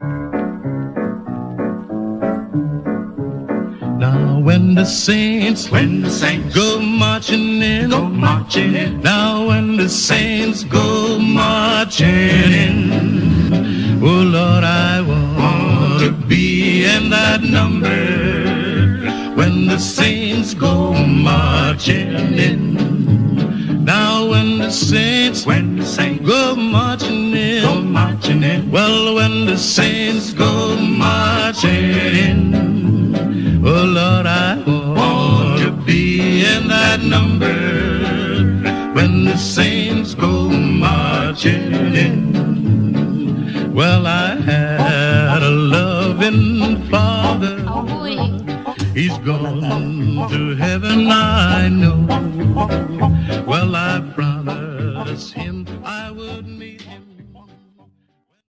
Now when the saints, When the saints go marching in, go marching in, now when the saints go marching in, oh Lord, I want to be in that number. When the saints go marching in, now when the saints when the saints go marching well, when the saints go marching in, oh Lord, I want to be in that number. When the saints go marching in, well, I had a loving father. He's gone to heaven, I know. Well, I promised him.